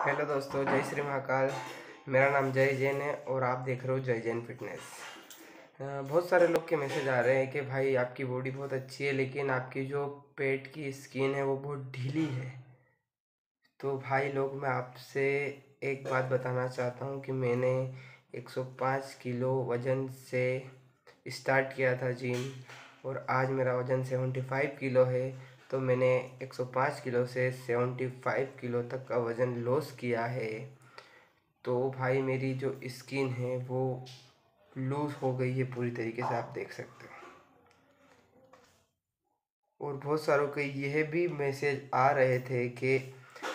Hello दोस्तों, जय श्री महाकाल। मेरा नाम जय जैन है और आप देख रहे हो जय जैन फिटनेस। बहुत सारे लोग के मैसेज आ रहे हैं कि भाई आपकी बॉडी बहुत अच्छी है, लेकिन आपकी जो पेट की स्किन है वो बहुत ढीली है। तो भाई लोग, मैं आपसे एक बात बताना चाहता हूँ कि मैंने 105 किलो वज़न से स्टार्ट किया था जिम और आज मेरा वज़न 75 किलो है। तो मैंने 105 किलो से 75 किलो तक का वज़न लॉस किया है। तो भाई मेरी जो स्किन है वो लूज़ हो गई है पूरी तरीके से आप देख सकते हो। और बहुत सारों के यह भी मैसेज आ रहे थे कि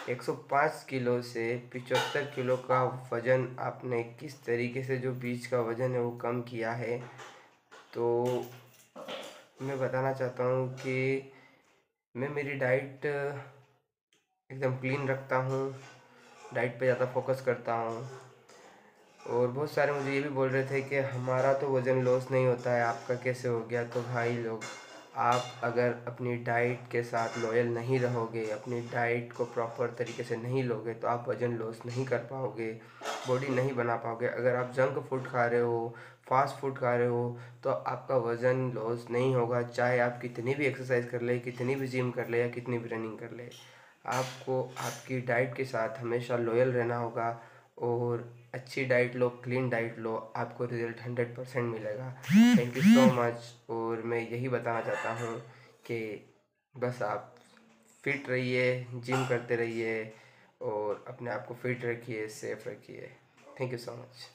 105 किलो से पिचहत्तर किलो का वज़न आपने किस तरीके से जो बीच का वज़न है वो कम किया है। तो मैं बताना चाहता हूँ कि मैं मेरी डाइट एकदम क्लीन रखता हूँ डाइट पे ज़्यादा फोकस करता हूँ। और बहुत सारे मुझे ये भी बोल रहे थे कि हमारा तो वज़न लॉस नहीं होता है, आपका कैसे हो गया? तो भाई लोग आप अगर अपनी डाइट के साथ लॉयल नहीं रहोगे, अपनी डाइट को प्रॉपर तरीके से नहीं लोगे तो आप वज़न लॉस नहीं कर पाओगे बॉडी नहीं बना पाओगे। अगर आप जंक फ़ूड खा रहे हो फास्ट फ़ूड खा रहे हो तो आपका वज़न लॉस नहीं होगा। चाहे आप कितनी भी एक्सरसाइज कर ले, कितनी भी जिम कर ले या कितनी भी रनिंग कर ले, आपको, आपकी डाइट के साथ हमेशा लॉयल रहना होगा। और अच्छी डाइट लो क्लीन डाइट लो आपको रिज़ल्ट हंड्रेड परसेंट मिलेगा। थैंक यू सो मच और मैं यही बताना चाहता हूँ कि बस आप फिट रहिए जिम करते रहिए और अपने आप को फिट रखिए सेफ़ रखिए। Thank you so much